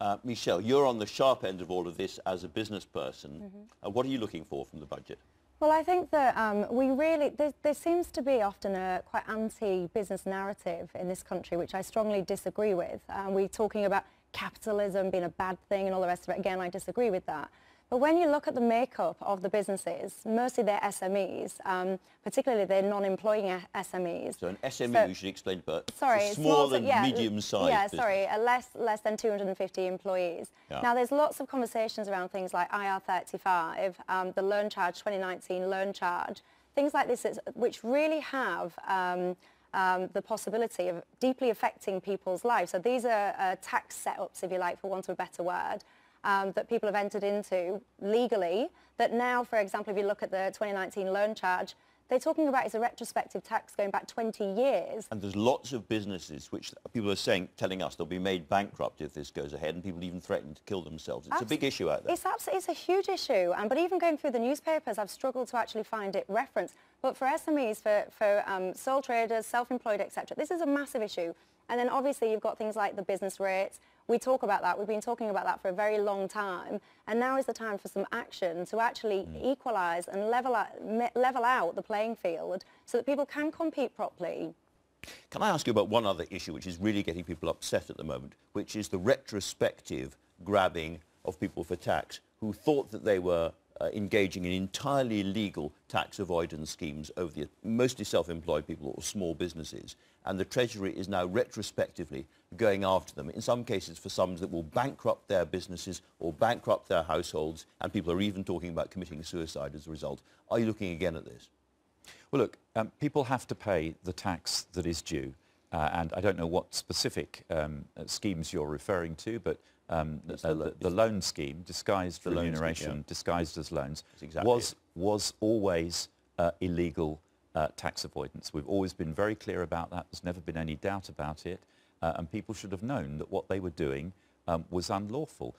Uh, Michelle, you're on the sharp end of all of this as a business person. Uh, what are you looking for from the budget? Well, I think that um, we really, there, there seems to be often a quite anti-business narrative in this country, which I strongly disagree with. Um, we're talking about capitalism being a bad thing and all the rest of it. Again, I disagree with that. But when you look at the makeup of the businesses, mostly they're SMEs, um, particularly they're non-employing SMEs. So an SME, So- you should explain, but Sorry, small and yeah, medium-sized Yeah, business. sorry, uh, less less than 250 employees. Yeah. Now, there's lots of conversations around things like IR35, um, the loan charge, 2019 loan charge, things like this, is- which really have um, um, the possibility of deeply affecting people's lives. So these are uh, tax setups, if you like, for want of a better word. Um, that people have entered into legally that now, for example, if you look at the 2019 loan charge, they're talking about it's a retrospective tax going back 20 years. And there's lots of businesses which people are saying, telling us they'll be made bankrupt if this goes ahead, and people even threaten to kill themselves. It's a big issue out there. It's absolutely, it's a huge issue. Um, but even going through the newspapers, I've struggled to actually find it referenced. But for SMEs, for, for um, sole traders, self-employed, etc., this is a massive issue. And then obviously you've got things like the business rates. We talk about that. We've been talking about that for a very long time. And now is the time for some action to actually mm. equalise and level out, level out the playing field so that people can compete properly. Can I ask you about one other issue which is really getting people upset at the moment, which is the retrospective grabbing of people for tax who thought that they were uh, engaging in entirely legal tax avoidance schemes over the mostly self-employed people or small businesses. And the Treasury is now retrospectively going after them, in some cases for sums that will bankrupt their businesses or bankrupt their households, and people are even talking about committing suicide as a result. Are you looking again at this? Well, look, um, people have to pay the tax that is due. Uh, and I don't know what specific um, uh, schemes you're referring to, but um, the the, the loan scheme, disguised The loan scheme, remuneration, yeah. disguised as loans, exactly was, it. was always uh, illegal uh, tax avoidance. We've always been very clear about that. There's never been any doubt about it. Uh, and people should have known that what they were doing um, was unlawful.